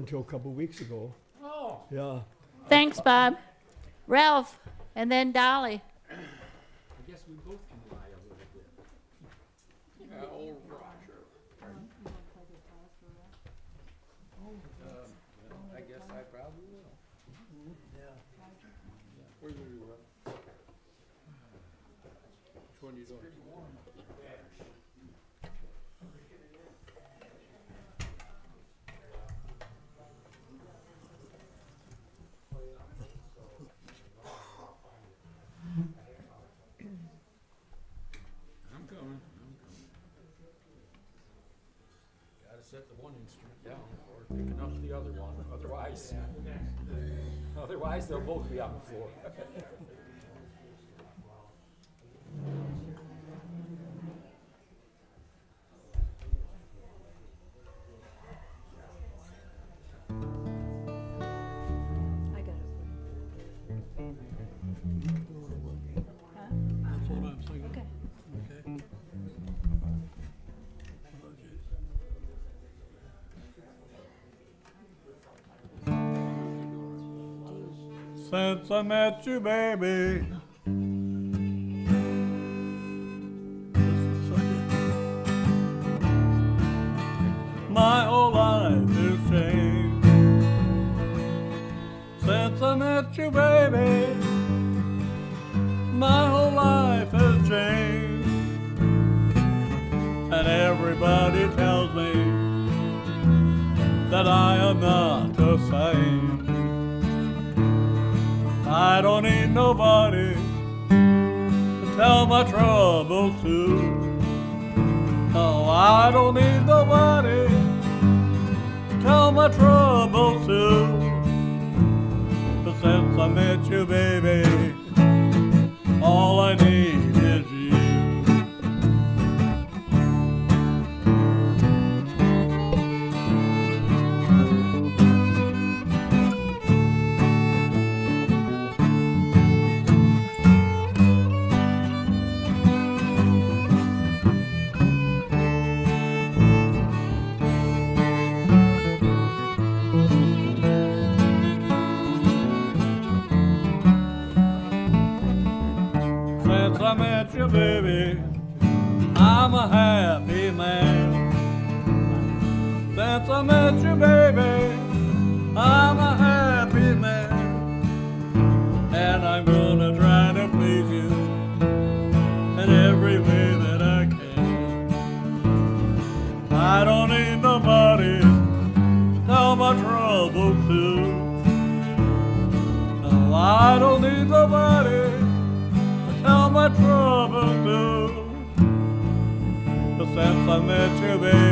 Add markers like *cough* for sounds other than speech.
until a couple weeks ago. Oh, Yeah. Thanks, Bob. Ralph, and then Dolly. I guess we both can lie a little bit. Yeah, old Roger. Um, I guess I probably will. Where do you run? Which one you doing? Set the one instrument down before picking up the other one, otherwise, otherwise they'll both be on the floor. *laughs* Since I met you, baby. My whole life has changed. Since I met you, baby my whole life has changed. And everybody tells me that I am not the same. I don't need nobody to tell my troubles to. No, I don't need nobody to tell my troubles to. But since I met you, baby, Since I met you, baby, I'm a happy man. Since I met you, baby, I'm a happy man. And I'm gonna try to please you in every way that I can. I don't need nobody to tell my troubles to. No, I don't need nobody my troubles to. But since I met you, baby.